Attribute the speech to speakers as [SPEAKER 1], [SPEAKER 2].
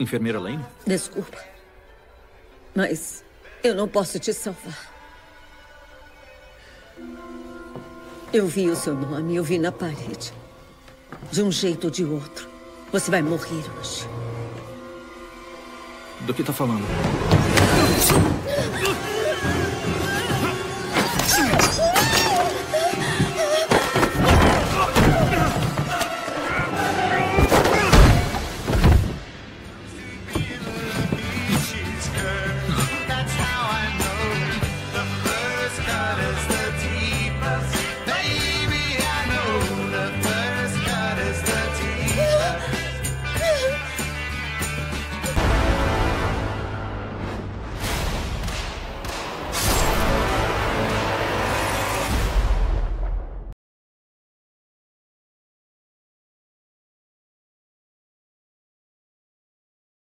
[SPEAKER 1] Enfermeira Lane?
[SPEAKER 2] Desculpa. Mas eu não posso te salvar. Eu vi o seu nome, eu vi na parede. De um jeito ou de outro. Você vai morrer hoje.
[SPEAKER 1] Do que tá falando? is the